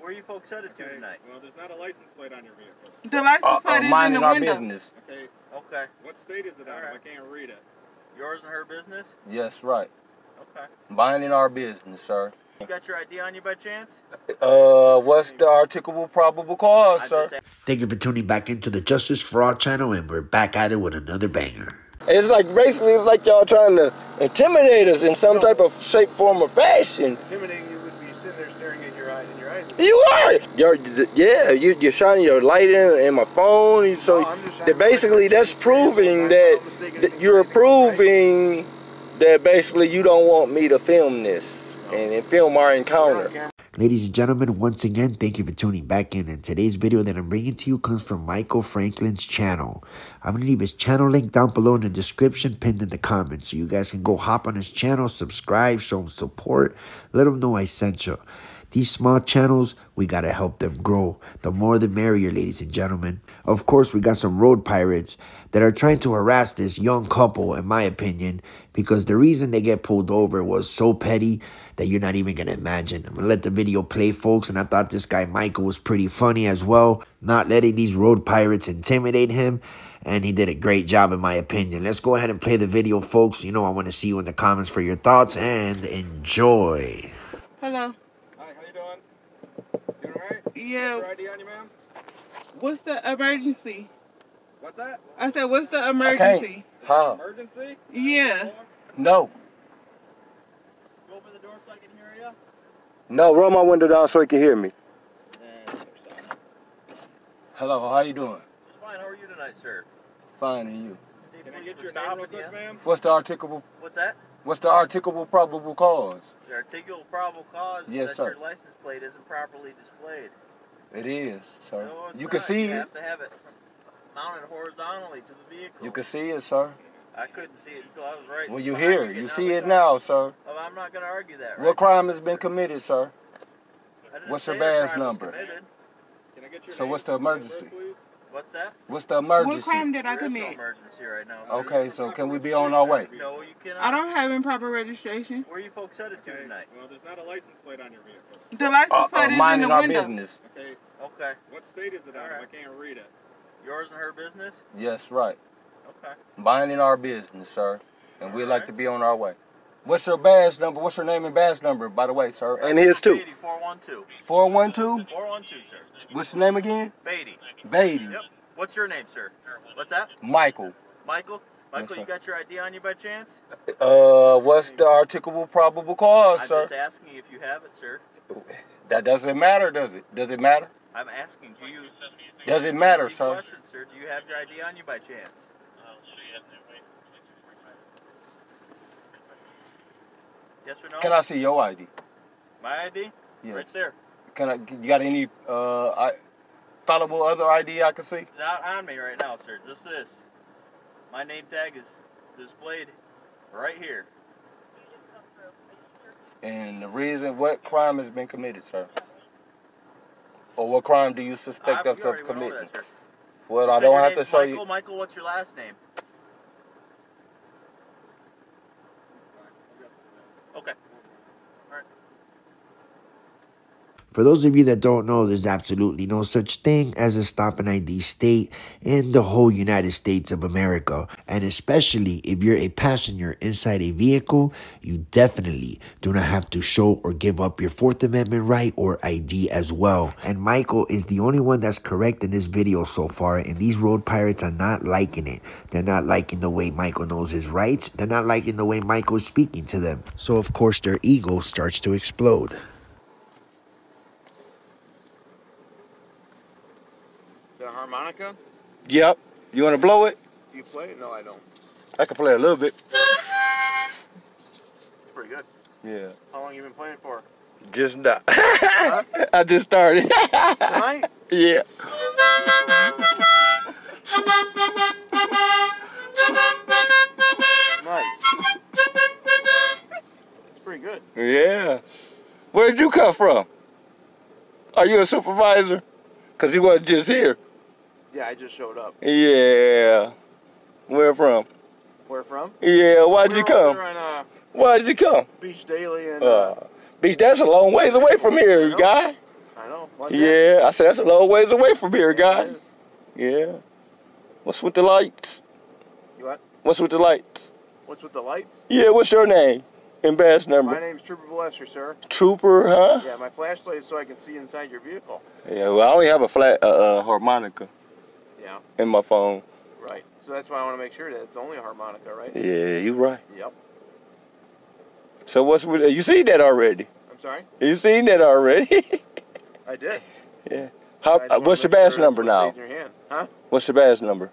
Where you folks headed to tonight? Well, there's not a license plate on your vehicle. The license Uh, plate uh, is in minding the our window. business. Okay, Okay. what state is it out of? I can't read it. Yours and her business? Yes, right. Okay. Minding our business, sir. You got your ID on you by chance? Uh, what's the articulable probable cause, I sir? Thank you for tuning back into the Justice for All channel, and we're back at it with another banger. It's like basically it's like y'all trying to intimidate us in some type of shape, form, or fashion. intimidating you would be sitting there staring at your eyes in your eyes. You are. You're, yeah, you, you're shining your light in, in my phone. So oh, No, that basically that's proving that, that you're for anything, right? proving that basically you don't want me to film this oh. and, and film our encounter. Ladies and gentlemen, once again, thank you for tuning back in. And today's video that I'm bringing to you comes from Michael Franklin's channel. I'm going to leave his channel link down below in the description, pinned in the comments. So you guys can go hop on his channel, subscribe, show him support, let him know I sent you. These small channels, we got to help them grow. The more the merrier, ladies and gentlemen. Of course, we got some road pirates that are trying to harass this young couple, in my opinion, because the reason they get pulled over was so petty that you're not even going to imagine. I'm going to let the video play, folks, and I thought this guy Michael was pretty funny as well, not letting these road pirates intimidate him. And he did a great job, in my opinion. Let's go ahead and play the video, folks. You know, I want to see you in the comments for your thoughts and enjoy. Hello. Hi, how you doing? Doing alright? Yeah. Your ID on you, ma'am? What's the emergency? What's that? I said, what's the emergency? Okay. emergency? Huh? Emergency? Yeah. No. Go open the door so I can hear you. No, roll my window down so he can hear me. Hello, how you doing? just fine. How are you tonight, sir? Fine, and you? Steve, Can I get your name stopping real quick, ma'am? What's the articulable What's that? What's the articulable probable cause? The articulable probable cause is Yes, that sir. your license plate isn't properly displayed. It is, sir. No, it's you can not. see You it. have to have it mounted horizontally to the vehicle. You can see it, sir. I couldn't see it until I was right. Well, you hear you it. You see it of the car. now, sir. Oh, I'm not going to argue that. What crime has been committed, sir? What's your badge number? Can I get your So what's the emergency? What's that? What's the emergency? What emergency? crime did I There is no commit? emergency right now. Sir. Okay, so can we be on our way? No, you cannot. I don't have improper registration. Where you folks headed to Okay, tonight? well, there's not a license plate on your vehicle. The license Uh, plate uh, is in minding the our window. business. Okay, Okay. what state is it out of? I can't read it. Yours and her business? Yes, right. Okay. Minding our business, sir. And we'd like to be on our way. What's your badge number? What's your name and badge number, by the way, sir? And his too. Beatty, 412. 412? 412, sir. What's your name again? Beatty. Beatty. Yep. What's your name, sir? What's that? Michael. Michael? Michael, sir. you got your ID on you by chance? Uh, what's the articulable probable cause, I'm sir? just asking you if you have it, sir. That doesn't matter, does it? Does it matter? I'm asking, do you... Does it matter, sir? Question, sir. Do you have your ID on you by chance? Yes or no? Can I see your ID? My ID? Yes. Right there. Can I? You got any uh, I, followable other ID I can see? Not on me right now, sir. Just this. My name tag is displayed right here. And the reason, what crime has been committed, sir? Or what crime do you suspect us of already went over committing? Well, I don't have to show Michael. you. Michael, what's your last name? Okay. For those of you that don't know, there's absolutely no such thing as a stop and ID state in the whole United States of America. And especially if you're a passenger inside a vehicle, you definitely do not have to show or give up your Fourth Amendment right or ID as well. And Michael is the only one that's correct in this video so far. And these road pirates are not liking it. They're not liking the way Michael knows his rights. They're not liking the way Michael's speaking to them. So of course their ego starts to explode. Is that a harmonica? Yep. You want to blow it? Do you play it? No, I don't. I can play a little bit. It's pretty good. Yeah. How long you been playing for? Just not. I just started. Tonight? yeah. Nice. It's pretty good. Yeah. Where'd you come from? Are you a supervisor? Cause he wasn't just here. Yeah, I just showed up. Yeah. Where from? Where from? Yeah. Why'd We're you come? on uh, Why'd you come? Beach Daily and uh, Uh, Beach, that's a long ways away from here, I guy. I know. What's that? Yeah, I said that's a long ways away from here, guy. Yeah. What's with the lights? You what? What's with the lights? What's with the lights? Yeah, what's your name and badge number? My name's Trooper Balester, sir. Trooper, huh? Yeah, my flashlight is so I can see inside your vehicle. Yeah, well, I only have a flat uh, uh, harmonica Yeah, in my phone. right. So that's why I want to make sure that it's only a harmonica, right? Yeah, you're right. Yep. So what's with you seen that already? I'm sorry. You seen that already? I did. yeah. How, uh, what's your badge sure number now? your hand. Huh? What's your badge number?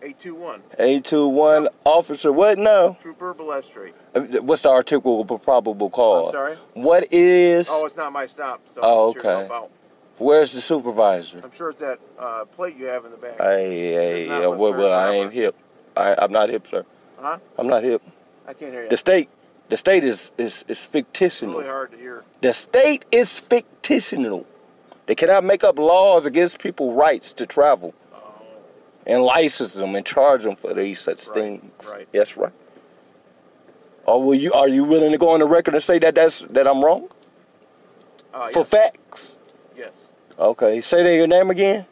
821. Eight two one officer. What now? Trooper Balestri. Uh, What's the articulable probable cause? I'm sorry. What is? Oh, it's not my stop. So Oh, okay. Where's the supervisor? I'm sure it's that uh, plate you have in the back. Hey, hey, lip well, well, I ain't hip. I, I'm not hip, sir. Huh? I'm not hip. I can't hear you. The state, the state is is is It's fictitional. really hard to hear. The state is fictitional. They cannot make up laws against people's rights to travel Oh, and license them and charge them for these such Right, things. right. Yes, right. Or will you? Are you willing to go on the record and say that that's that I'm wrong uh, for yes. facts? Yes. Okay. Say that your name again.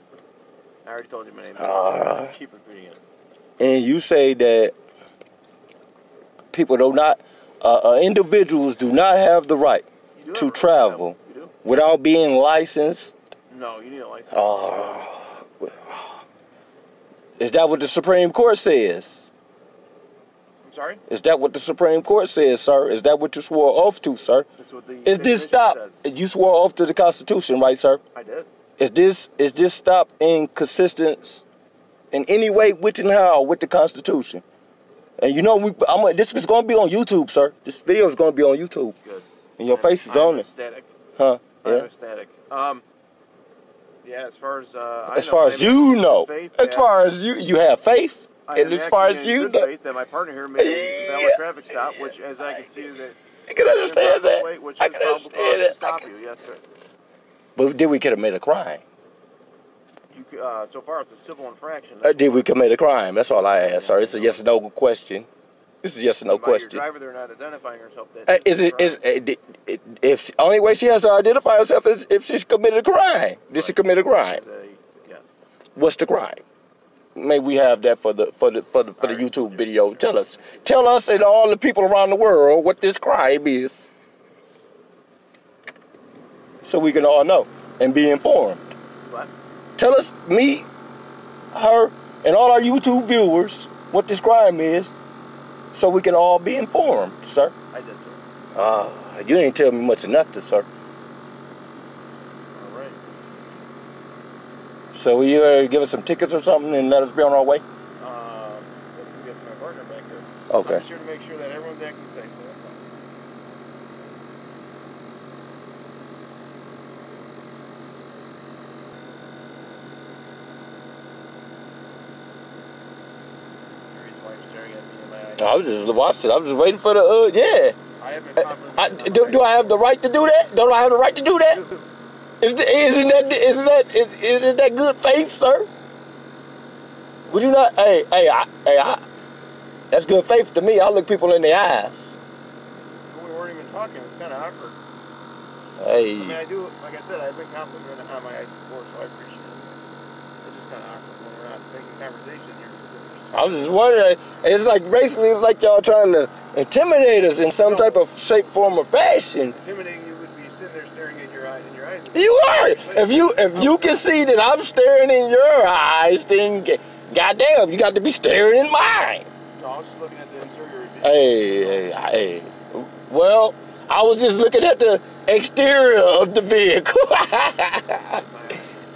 I already told you my name. Ah. Keep repeating it. and you say that people do not, uh, uh, individuals do not have the right To travel. Without being licensed. No, you need a license. Uh, is that what the Supreme Court says? I'm sorry. Is that what the Supreme Court says, sir? Is that what you swore oath to, sir? That's what the Is this stop? says. You swore oath to the Constitution, right, sir? I did. Is this is this stop inconsistent in any way, which and how, with the Constitution? And you know, we, I'm, this is going to be on YouTube, sir. This video is going to be on YouTube, Good. and your face is I'm on it, Ecstatic. huh? I'm Yeah. ecstatic. Um. Yeah, as far as uh, I As know, far as you know, faith as that far as you you have faith, I and as far as you know, that my partner here made a valid Yeah. traffic stop, which, as I can see, that I can understand that. plate, which I can understand that. stop can- you. Yes, sir. But did we could have made a crime? You, uh, so far, it's a civil infraction. Uh, did we commit a crime? That's all I ask, sir. It's a yes or no question. This is yes or no By your question. driver, they're not identifying herself. That Uh, is it is uh, it, if only way she has to identify herself is if she's committed a crime? Did she commit a crime? A- yes. What's the crime? May we have that for the for the for the for the. YouTube video? Tell us, tell us, and all the people around the world what this crime is, so we can all know and be informed. What? Tell us, me, her, and all our YouTube viewers what this crime is, so we can all be informed, sir. I did, sir. Ah, you didn't tell me much of nothing, sir. All right. So will you uh, give us some tickets or something and let us be on our way? Um, that's up to my partner back there. Okay. I'm sure to make sure that everyone's acting safely. That's all. The reason why you're staring at me in my eyes. I was just watching. I was just waiting for the. Uh, yeah. I Uh, I, do, do I have the right to do that? Don't I have the right to do that? Is the, isn't that isn't that is, isn't that good faith, sir? Would you not? Hey, hey, I, hey, I, that's good faith to me. I look people in the eyes. We weren't even talking. It's kind of awkward. Hey, I mean, I do, like I said, I've been confident in- on my eyes before, so I appreciate it. It's just kind of awkward when we're not making conversation. You're I was just wondering. It's like basically, it's like y'all trying to intimidate us in some No. type of shape, form, or fashion. intimidating you would be sitting there staring at your eye in your eyes. You are. If you if you can see that I'm staring in your eyes, then goddamn, you got to be staring in mine. No, I was just looking at the interior. Hey, hey, hey. Well, I was just looking at the exterior of the vehicle.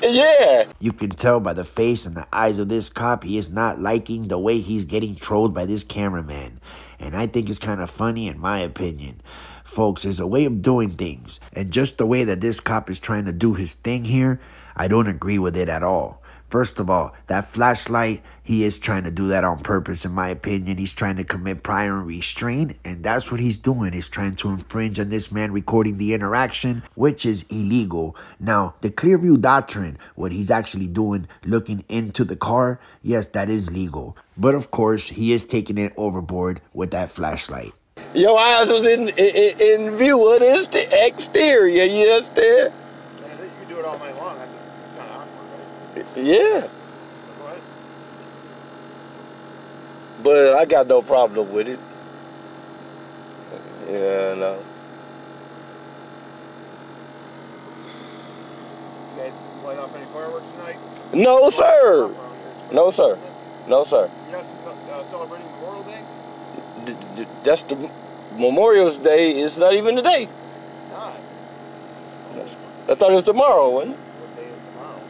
yeah. You can tell by the face and the eyes of this cop he is not liking the way he's getting trolled by this cameraman. And I think it's kind of funny in my opinion. Folks, there's a way of doing things. And just the way that this cop is trying to do his thing here, I don't agree with it at all. First of all, that flashlight, he is trying to do that on purpose, in my opinion. He's trying to commit prior restraint, and that's what he's doing. He's trying to infringe on this man recording the interaction, which is illegal. Now, the Clearview Doctrine, what he's actually doing, looking into the car, yes, that is legal. But of course, he is taking it overboard with that flashlight. Your eyes was in in, in view of this the exterior. You understand? And you can do it all night long. I just, it's kind of right? Yeah, but I got no problem with it. Yeah, no. You guys light off any fireworks tonight? No, sir. No, sir. No, sir. You're not uh, celebrating Memorial Day? D- d- that's the Memorial's Day. It's not even today. It's not. I thought it was tomorrow, wasn't it? What day is tomorrow?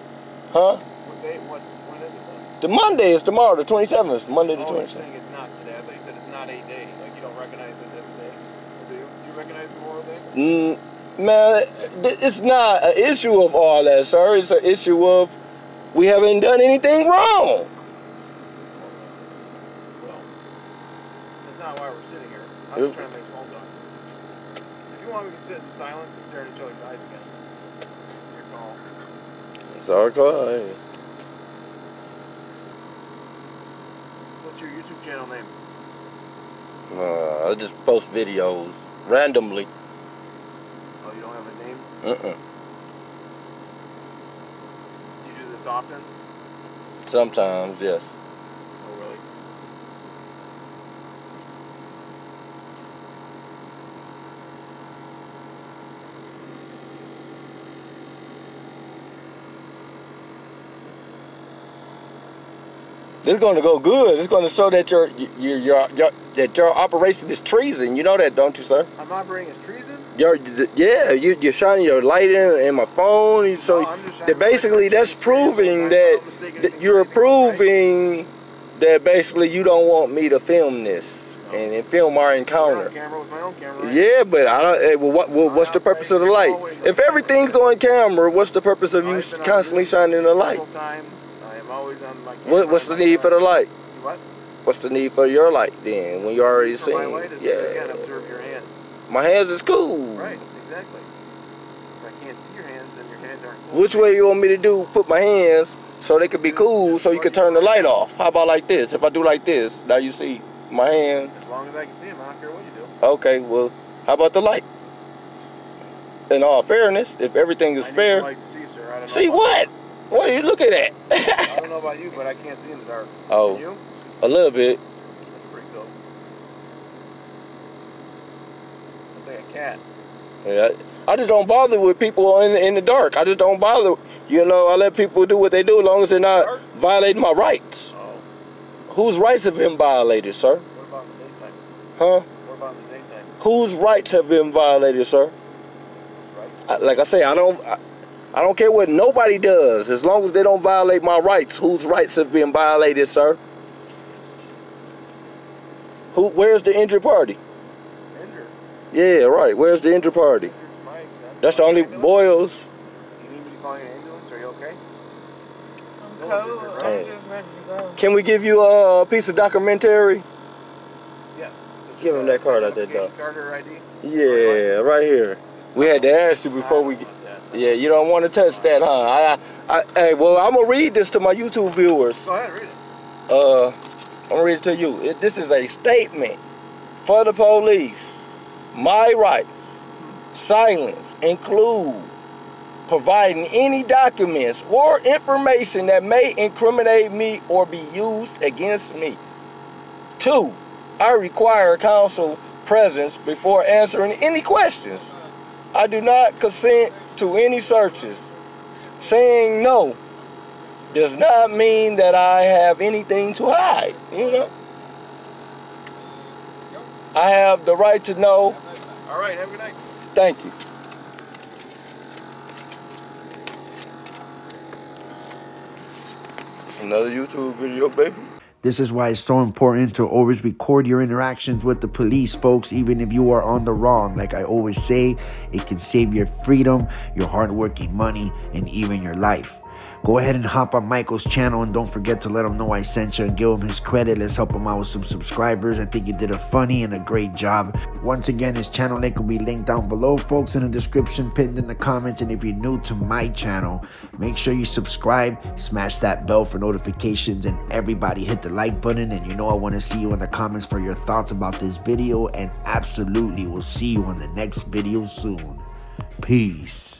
Huh? What day? What? When is it then? The Monday is tomorrow, the 27th. Monday the oh, you're 27th. saying it's not today. I thought you said it's not a day. Like you don't recognize it as a day. Do you? Do you recognize Memorial Day? Mm, man, it's not an issue of all that, sir. It's an issue of we haven't done anything wrong. Well, that's not why we're sitting here. I'm just trying to make small talk. If you want, we can sit in silence and stare at each other's eyes again. It's your call. It's our call. hey. What's your YouTube channel name? Uh, I just post videos randomly. Oh, you don't have a name? Uh-uh. Do you do this often? Sometimes, yes. Oh, really? This is going to go good. It's going to show that your your, your your that your operation is treason. You know that, don't you, sir? I'm operating as treason? Your yeah, you you're shining your light in, in my phone. So No, that basically that's proving that, that you're else, right? proving that basically you don't want me to film this No. and, and film our encounter. camera with my own camera. right? Yeah, but I don't. eh, Well, what, what what's the purpose of the light? If everything's on camera, what's the purpose of you I've been on constantly shining the light? times. Always on camera. What, what's the need for the light? What? What's the need for your light then? When you already For my light is Yeah, again, observe your hands. my hands is cool. Right, exactly. If I can't see your hands, then your hands aren't cool. Which way you want me to do? Put my hands so they could be cool, so you could turn the light off. How about like this? If I do like this, now you see my hands. As long as I can see them, I don't care what you do. Okay, well, how about the light? In all fairness, if everything is fair, light to see, sir. I don't know see what? What are you looking at? I don't know about you, but I can't see in the dark. Oh. You? A little bit. That's pretty cool. It's like a cat. Yeah, I just don't bother with people in in the dark. I just don't bother. You know, I let people do what they do as long as they're not Dark? violating my rights. Oh. Whose rights have been violated, sir? What about the daytime? Huh? What about the daytime? Whose rights have been violated, sir? Who's right? I, like I say, I don't, I, I don't care what nobody does, as long as they don't violate my rights. Whose rights have been violated, sir? Who? Where's the injured party? Injured. Yeah, right. Where's the injured party? Mike. That's the only Ambulance? boils. You need me to call you an ambulance? Are you okay? I'm No, cold. right. I'm just ready to go. Can we give you a piece of documentary? Yes. So Give just him that card out there, identification Card or ID? Yeah, right here. We had to ask you before we. I don't want that. Yeah, you don't want to touch that, huh? I, I, hey, well, I'm gonna read this to my YouTube viewers. Go ahead, read it. Uh, I'm gonna read it to you. It, this is a statement for the police. My rights, silence include providing any documents or information that may incriminate me or be used against me. Two, I require counsel presence before answering any questions. I do not consent to any searches. Saying no does not mean that I have anything to hide, you know? I have the right to know. All right, have a good night. Thank you. Another YouTube video, baby. This is why it's so important to always record your interactions with the police, folks, even if you are on the wrong. Like I always say, it can save your freedom, your hardworking money, and even your life. Go ahead and hop on Michael's channel and don't forget to let him know I sent you and give him his credit. Let's help him out with some subscribers. I think he did a funny and a great job. Once again, his channel link will be linked down below, folks, in the description, pinned in the comments. And if you're new to my channel, make sure you subscribe, smash that bell for notifications, and everybody hit the like button. And you know I want to see you in the comments for your thoughts about this video. And absolutely, we'll see you on the next video soon. Peace.